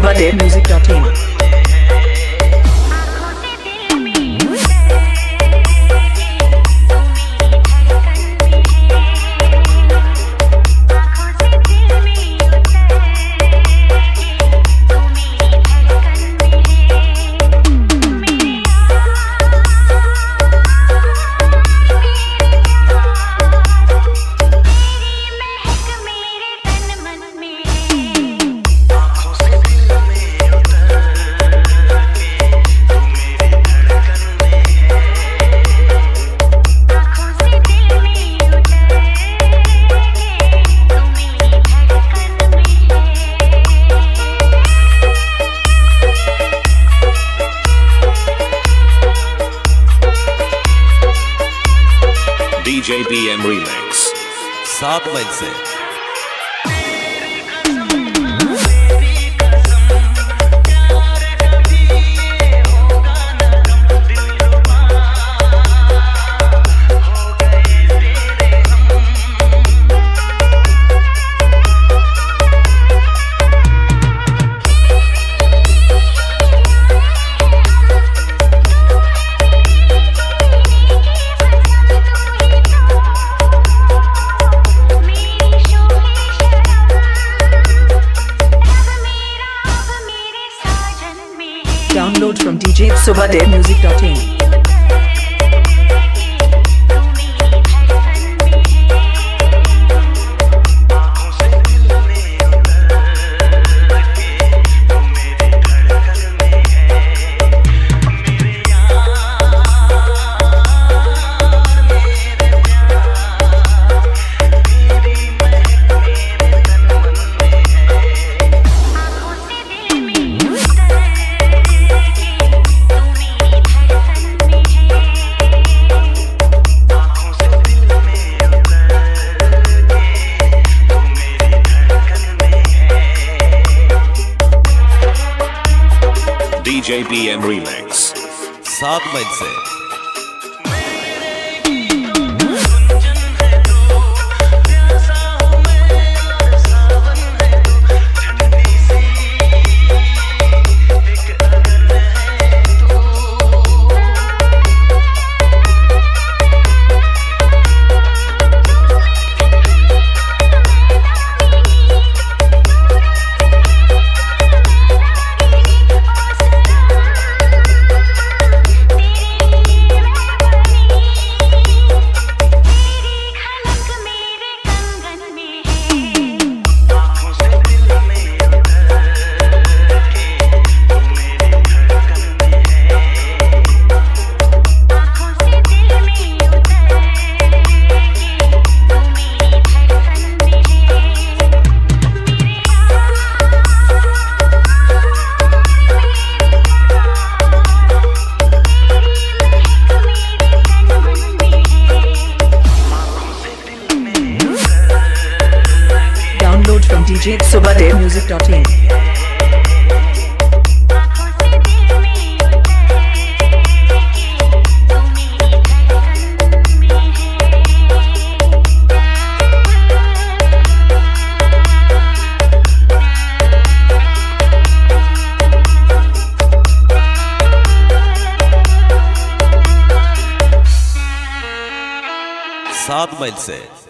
Music.in music.in. Download from DJ Subhadev सात मील से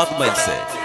सात मील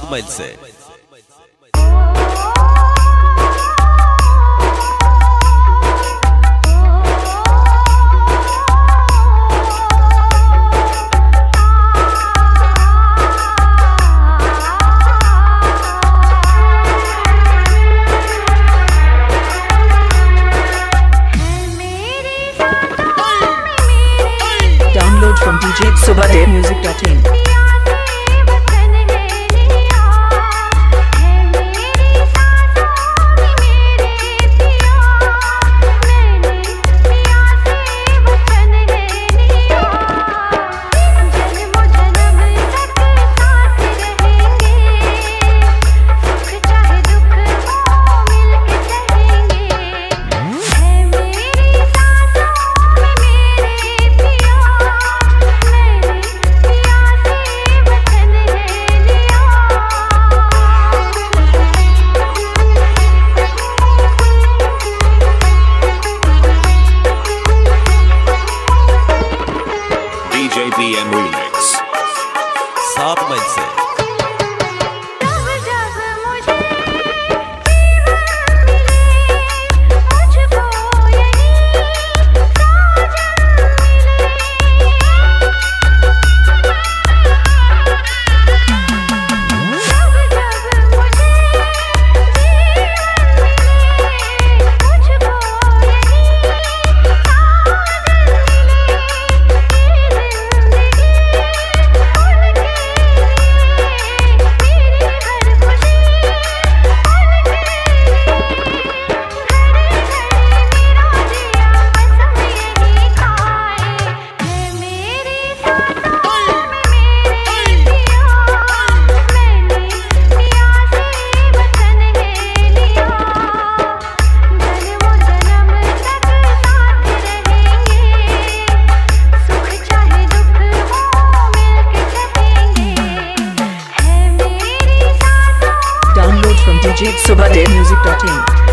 सात मील से। DJ Subade Music.in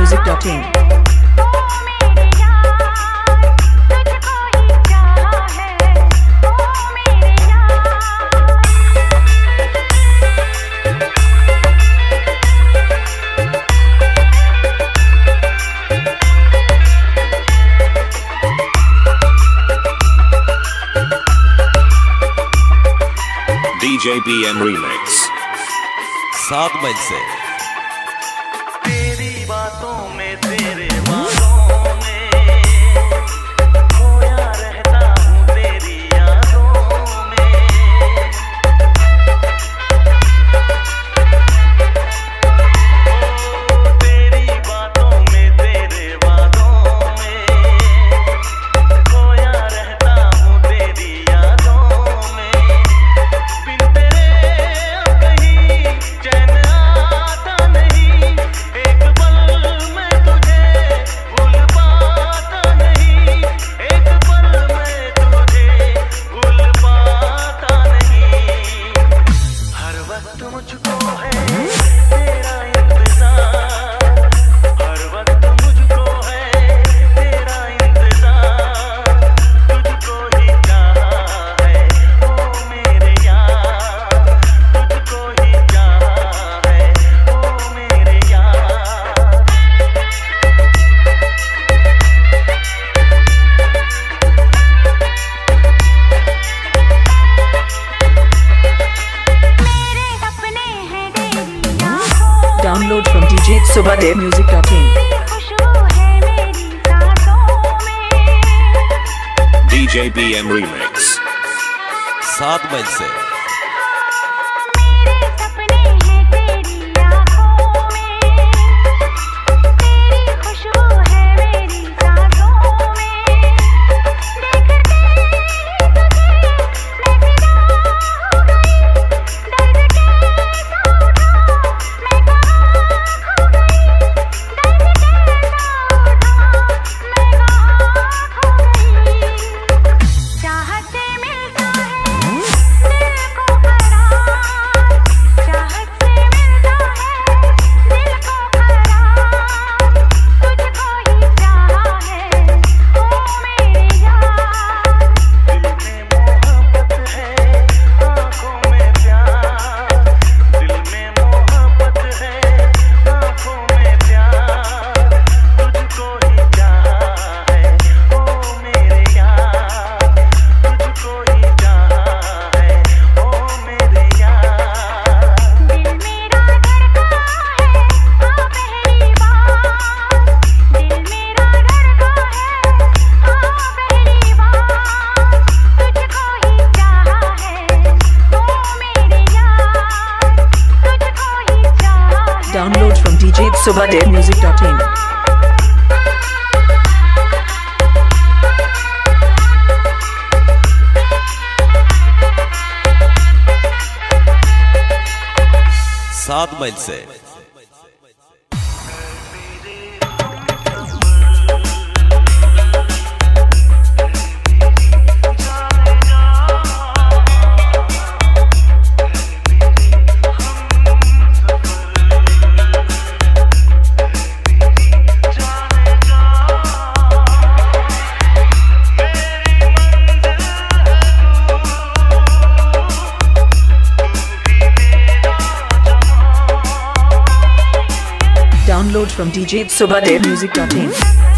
music.in DJ BM Remix सात मई से सुबह देव म्यूज़िक रखें डीजे बी एम रीमेक्स सात बजे से। subadevmusic.in सात मील से Download from DJ subadevmusic.in DJ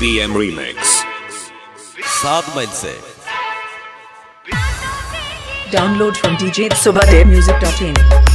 BM Remix. सात मील से Download from DJ subadevmusic.in होठों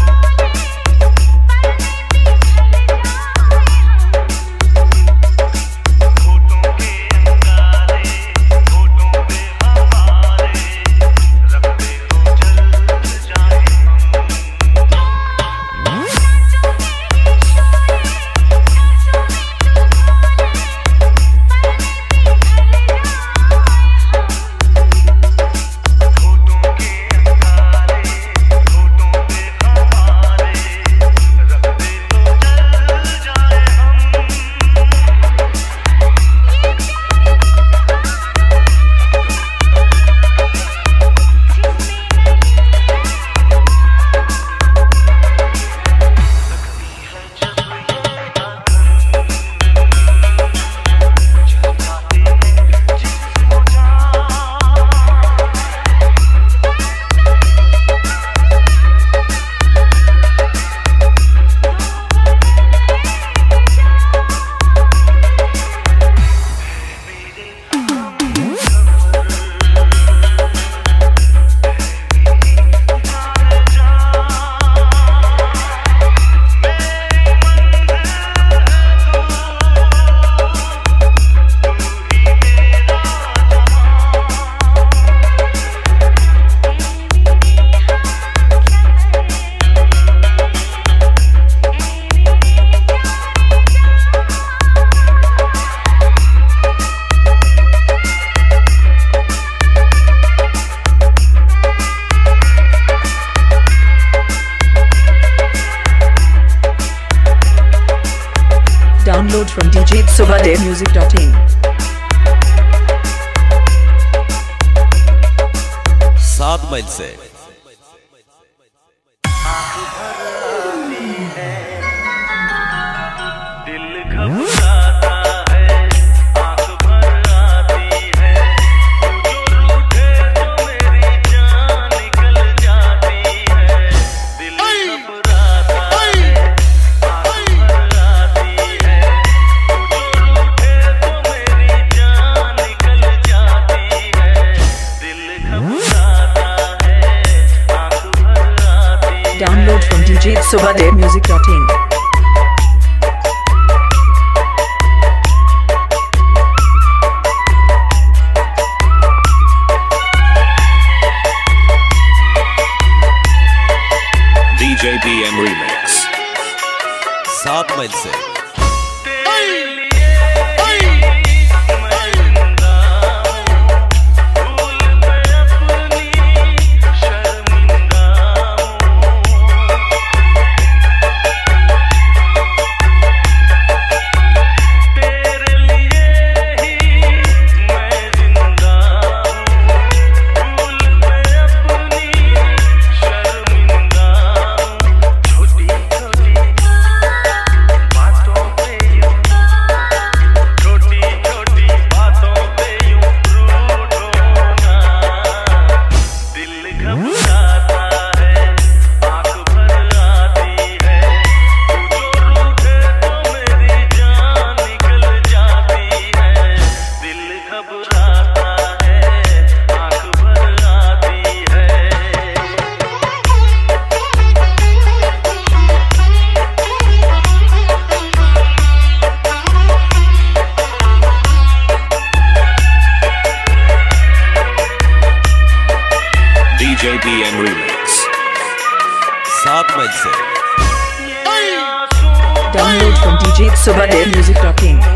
subadaymusic.in. Subhadev Music Talking.